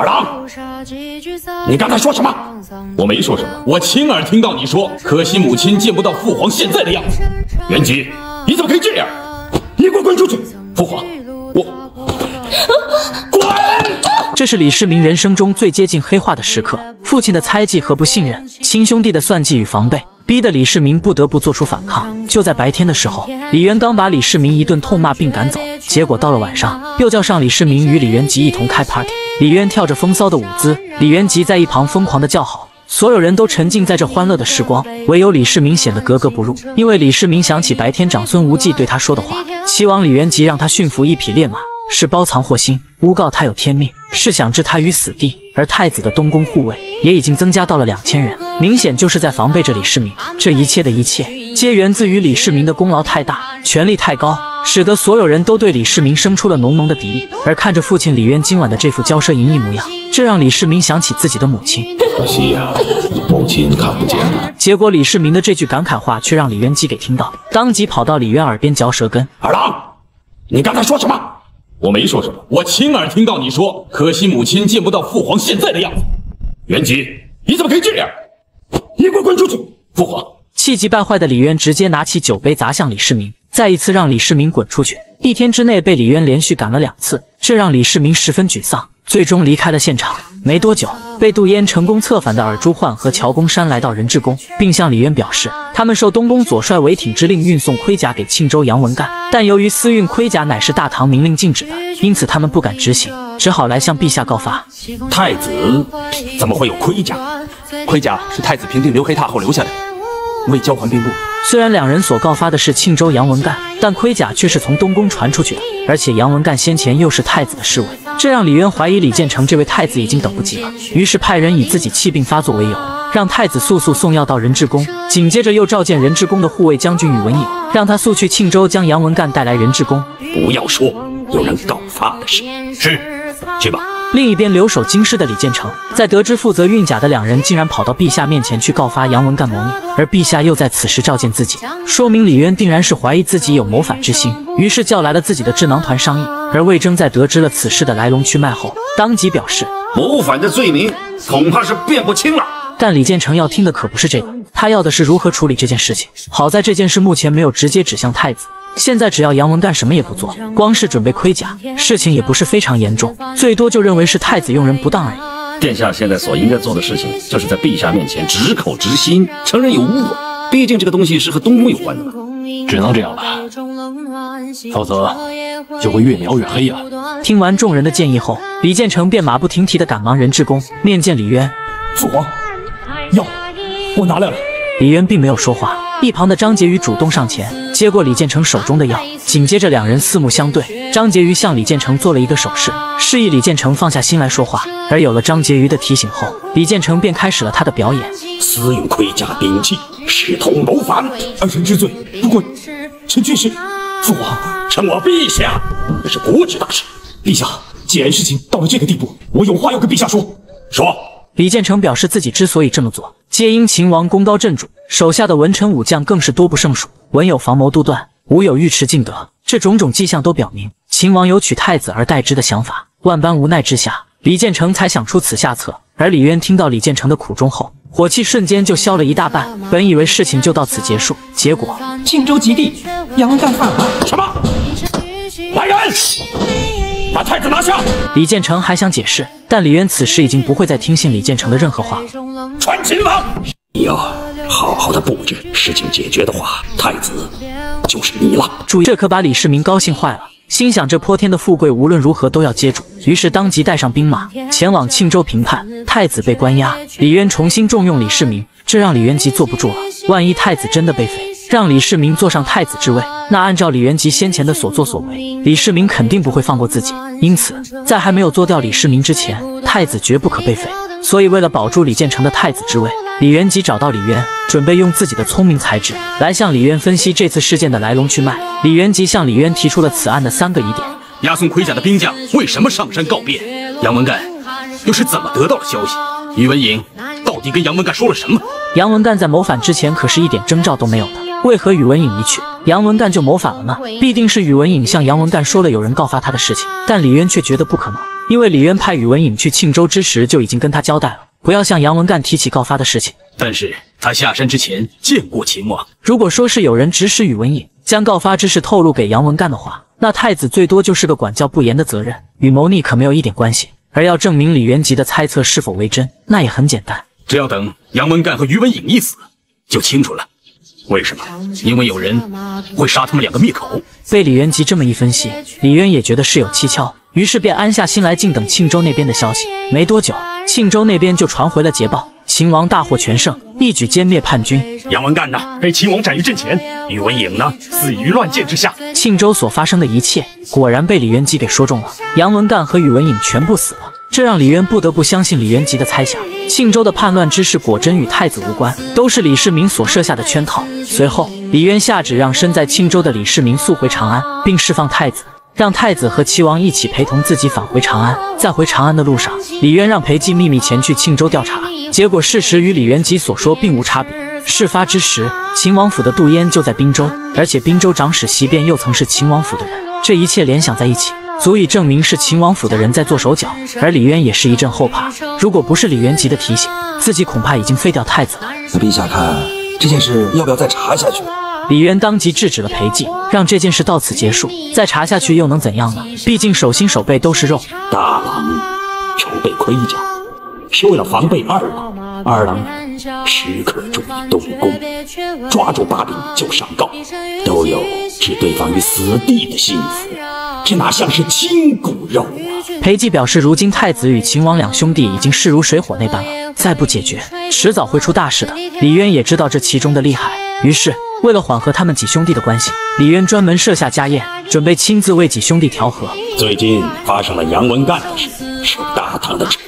二郎，你刚才说什么？我没说什么，我亲耳听到你说，可惜母亲见不到父皇现在的样子。元吉，你怎么可以这样？你给我滚出去！父皇，我滚！这是李世民人生中最接近黑化的时刻，父亲的猜忌和不信任，亲兄弟的算计与防备，逼得李世民不得不做出反抗。就在白天的时候，李渊刚把李世民一顿痛骂并赶走，结果到了晚上，又叫上李世民与李元吉一同开 party。李渊跳着风骚的舞姿，李元吉在一旁疯狂的叫好，所有人都沉浸在这欢乐的时光，唯有李世民显得格格不入，因为李世民想起白天长孙无忌对他说的话，齐王李元吉让他驯服一匹烈马。是包藏祸心，诬告他有天命，是想置他于死地。而太子的东宫护卫也已经增加到了两千人，明显就是在防备着李世民。这一切的一切，皆源自于李世民的功劳太大，权力太高，使得所有人都对李世民生出了浓浓的敌意。而看着父亲李渊今晚的这副骄奢淫逸模样，这让李世民想起自己的母亲。可惜呀，母亲看不见了。结果李世民的这句感慨话却让李渊基给听到，当即跑到李渊耳边嚼舌根。二郎，你刚才说什么？我没说什么，我亲耳听到你说，可惜母亲见不到父皇现在的样子。元吉，你怎么可以这样？你给我滚出去！父皇，气急败坏的李渊直接拿起酒杯砸向李世民，再一次让李世民滚出去。一天之内被李渊连续赶了两次，这让李世民十分沮丧，最终离开了现场。没多久，被杜淹成功策反的尔朱焕和乔公山来到人质宫，并向李渊表示，他们受东宫左帅韦挺之令运送盔甲给庆州杨文干，但由于私运盔甲乃是大唐明令禁止的，因此他们不敢执行，只好来向陛下告发。太子怎么会有盔甲？盔甲是太子平定刘黑闼后留下的，为交还兵部。虽然两人所告发的是庆州杨文干，但盔甲却是从东宫传出去的，而且杨文干先前又是太子的侍卫，这让李渊怀疑李建成这位太子已经等不及了，于是派人以自己气病发作为由，让太子速速送药到人质宫。紧接着又召见人质宫的护卫将军宇文颖，让他速去庆州将杨文干带来人质宫。不要说有人告发的事，是，去吧。另一边留守京师的李建成，在得知负责运甲的两人竟然跑到陛下面前去告发杨文干谋逆，而陛下又在此时召见自己，说明李渊定然是怀疑自己有谋反之心，于是叫来了自己的智囊团商议。而魏征在得知了此事的来龙去脉后，当即表示，谋反的罪名恐怕是辩不清了。但李建成要听的可不是这个，他要的是如何处理这件事情。好在这件事目前没有直接指向太子。现在只要杨文干什么也不做，光是准备盔甲，事情也不是非常严重，最多就认为是太子用人不当而已。殿下现在所应该做的事情，就是在陛下面前直口直心承认有误，毕竟这个东西是和东宫有关的嘛。只能这样了，否则就会越描越黑呀。听完众人的建议后，李建成便马不停蹄地赶忙人质宫面见李渊。父皇，药我拿来了。李渊并没有说话，一旁的张婕妤主动上前。接过李建成手中的药，紧接着两人四目相对，张婕妤向李建成做了一个手势，示意李建成放下心来说话。而有了张婕妤的提醒后，李建成便开始了他的表演。私用盔甲兵器，视同谋反，儿臣知罪，不过臣确实……父王，称我陛下，这是国之大事。陛下，既然事情到了这个地步，我有话要跟陛下说。说。李建成表示自己之所以这么做，皆因秦王功高震主，手下的文臣武将更是多不胜数。文有防谋杜断，武有尉迟敬德，这种种迹象都表明秦王有取太子而代之的想法。万般无奈之下，李建成才想出此下策。而李渊听到李建成的苦衷后，火气瞬间就消了一大半。本以为事情就到此结束，结果庆州极地，杨文干犯了什么？把太子拿下！李建成还想解释，但李渊此时已经不会再听信李建成的任何话。传秦王，你要。好好的布置，事情解决的话，太子就是你了。注意，这可把李世民高兴坏了，心想这泼天的富贵无论如何都要接住，于是当即带上兵马前往庆州平叛。太子被关押，李渊重新重用李世民，这让李元吉坐不住了。万一太子真的被废，让李世民坐上太子之位，那按照李元吉先前的所作所为，李世民肯定不会放过自己。因此，在还没有做掉李世民之前，太子绝不可被废。所以，为了保住李建成的太子之位，李元吉找到李渊，准备用自己的聪明才智来向李渊分析这次事件的来龙去脉。李元吉向李渊提出了此案的三个疑点：押送盔甲的兵将为什么上山告别？杨文干又是怎么得到的消息？宇文颖到底跟杨文干说了什么？杨文干在谋反之前可是一点征兆都没有的，为何宇文颖一去，杨文干就谋反了呢？必定是宇文颖向杨文干说了有人告发他的事情，但李渊却觉得不可能。因为李渊派宇文颖去庆州之时就已经跟他交代了，不要向杨文干提起告发的事情。但是他下山之前见过秦王，如果说是有人指使宇文颖将告发之事透露给杨文干的话，那太子最多就是个管教不严的责任，与谋逆可没有一点关系。而要证明李元吉的猜测是否为真，那也很简单，只要等杨文干和宇文颖一死，就清楚了。为什么？因为有人会杀他们两个灭口。被李元吉这么一分析，李渊也觉得事有蹊跷，于是便安下心来静等庆州那边的消息。没多久，庆州那边就传回了捷报：秦王大获全胜，一举歼灭叛军。杨文干呢，被秦王斩于阵前；宇文颖呢，死于乱箭之下。庆州所发生的一切，果然被李元吉给说中了。杨文干和宇文颖全部死了，这让李渊不得不相信李元吉的猜想。庆州的叛乱之事果真与太子无关，都是李世民所设下的圈套。随后，李渊下旨让身在庆州的李世民速回长安，并释放太子，让太子和齐王一起陪同自己返回长安。在回长安的路上，李渊让裴寂秘密前去庆州调查，结果事实与李元吉所说并无差别。事发之时，秦王府的杜淹就在滨州，而且滨州长史席变又曾是秦王府的人，这一切联想在一起。足以证明是秦王府的人在做手脚，而李渊也是一阵后怕。如果不是李元吉的提醒，自己恐怕已经废掉太子了。那陛下看这件事要不要再查下去？李渊当即制止了裴寂，让这件事到此结束。再查下去又能怎样呢？毕竟手心手背都是肉。大郎筹备盔甲，是为了防备二郎。二郎时刻注意东宫，抓住把柄就上告，都有置对方于死地的心思。这哪像是亲骨肉啊！裴寂表示，如今太子与秦王两兄弟已经势如水火那般了，再不解决，迟早会出大事的。李渊也知道这其中的厉害，于是为了缓和他们几兄弟的关系，李渊专门设下家宴，准备亲自为几兄弟调和。最近发生了杨文干的事，是大唐的丑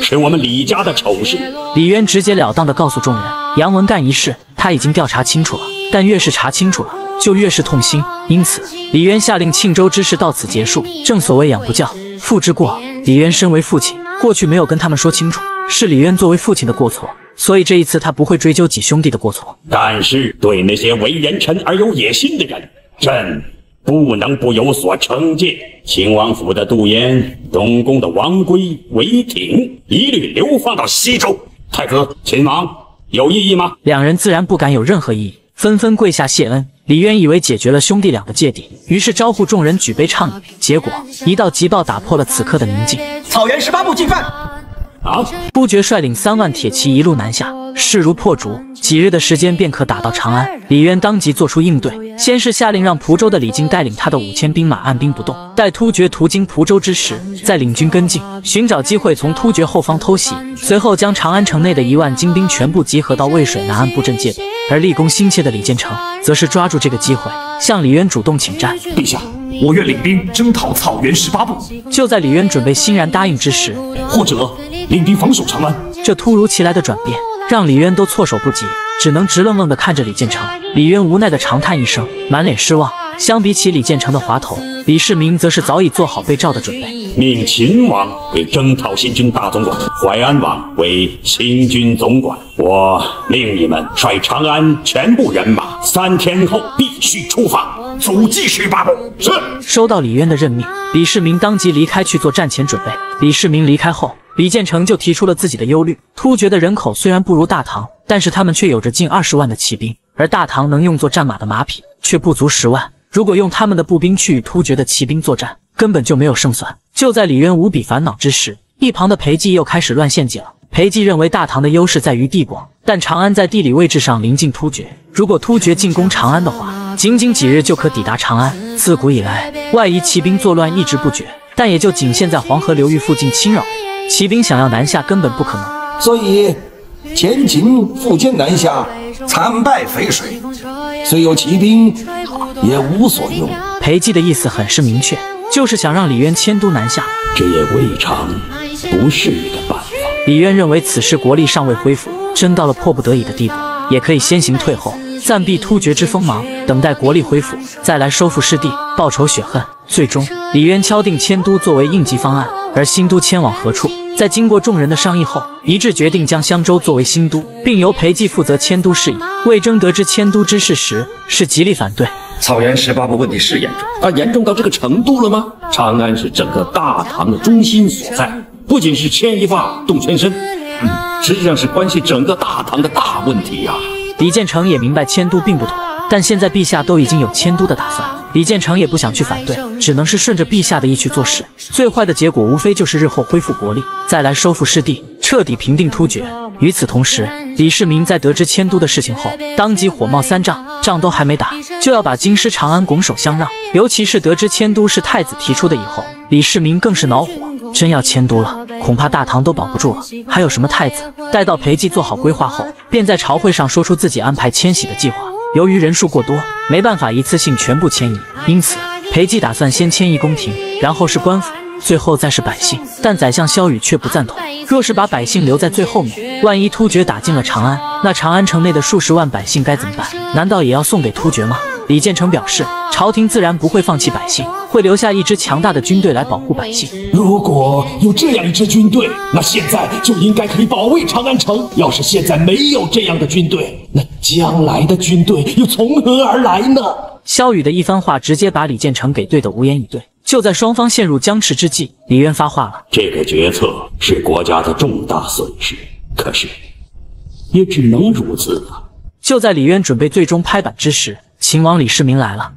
是我们李家的丑事。李渊直截了当地告诉众人，杨文干一事他已经调查清楚了，但越是查清楚了。就越是痛心，因此李渊下令庆州之事到此结束。正所谓养不教，父之过。李渊身为父亲，过去没有跟他们说清楚，是李渊作为父亲的过错。所以这一次他不会追究几兄弟的过错。但是对那些为人臣而有野心的人，朕不能不有所惩戒。秦王府的杜淹，东宫的王圭、韦挺，一律流放到西周。太子、秦王有异议吗？两人自然不敢有任何异议，纷纷跪下谢恩。李渊以为解决了兄弟俩的芥蒂，于是招呼众人举杯畅饮。结果一道急报打破了此刻的宁静。草原十八部进犯。啊！突厥率领三万铁骑一路南下，势如破竹，几日的时间便可打到长安。李渊当即做出应对，先是下令让蒲州的李靖带领他的五千兵马按兵不动，待突厥途经蒲州之时，再领军跟进，寻找机会从突厥后方偷袭。随后将长安城内的一万精兵全部集合到渭水南岸布阵戒备。而立功心切的李建成，则是抓住这个机会向李渊主动请战。陛下，我愿领兵征讨草原十八部。就在李渊准备欣然答应之时，或者领兵防守长安。这突如其来的转变，让李渊都措手不及，只能直愣愣地看着李建成。李渊无奈地长叹一声，满脸失望。相比起李建成的滑头，李世民则是早已做好被召的准备。命秦王为征讨新军大总管，淮安王为新军总管。我命你们率长安全部人马，三天后必须出发，阻击十八部。是。收到李渊的任命，李世民当即离开去做战前准备。李世民离开后，李建成就提出了自己的忧虑：突厥的人口虽然不如大唐，但是他们却有着近二十万的骑兵，而大唐能用作战马的马匹却不足十万。如果用他们的步兵去与突厥的骑兵作战，根本就没有胜算。就在李渊无比烦恼之时，一旁的裴寂又开始乱陷阱了。裴寂认为大唐的优势在于地广，但长安在地理位置上临近突厥，如果突厥进攻长安的话，仅仅几日就可抵达长安。自古以来，外夷骑兵作乱一直不绝，但也就仅限在黄河流域附近侵扰，骑兵想要南下根本不可能。所以，前秦苻坚南下，惨败淝水，虽有骑兵。也无所用。裴寂的意思很是明确，就是想让李渊迁都南下。这也未尝不是一个办法。李渊认为此时国力尚未恢复，真到了迫不得已的地步，也可以先行退后，暂避突厥之锋芒，等待国力恢复，再来收复失地，报仇雪恨。最终，李渊敲定迁都作为应急方案，而新都迁往何处？在经过众人的商议后，一致决定将襄州作为新都，并由裴寂负责迁都事宜。魏征得知迁都之事时，是极力反对。草原十八部问题是严重啊，严重到这个程度了吗？长安是整个大唐的中心所在，不仅是牵一发动全身，嗯，实际上是关系整个大唐的大问题呀。李建成也明白迁都并不妥，但现在陛下都已经有迁都的打算，李建成也不想去反对，只能是顺着陛下的意去做事。最坏的结果无非就是日后恢复国力，再来收复失地，彻底平定突厥。与此同时，李世民在得知迁都的事情后，当即火冒三丈，仗都还没打，就要把京师长安拱手相让。尤其是得知迁都是太子提出的以后，李世民更是恼火。真要迁都了，恐怕大唐都保不住了，还有什么太子？待到裴寂做好规划后，便在朝会上说出自己安排迁徙的计划。由于人数过多，没办法一次性全部迁移，因此裴寂打算先迁移宫廷，然后是官府。最后再是百姓，但宰相萧瑀却不赞同。若是把百姓留在最后面，万一突厥打进了长安，那长安城内的数十万百姓该怎么办？难道也要送给突厥吗？李建成表示，朝廷自然不会放弃百姓，会留下一支强大的军队来保护百姓。如果有这样一支军队，那现在就应该可以保卫长安城。要是现在没有这样的军队，那将来的军队又从何而来呢？萧雨的一番话，直接把李建成给怼得无言以对。就在双方陷入僵持之际，李渊发话了：“这个决策是国家的重大损失，可是也只能如此了。”就在李渊准备最终拍板之时，秦王李世民来了。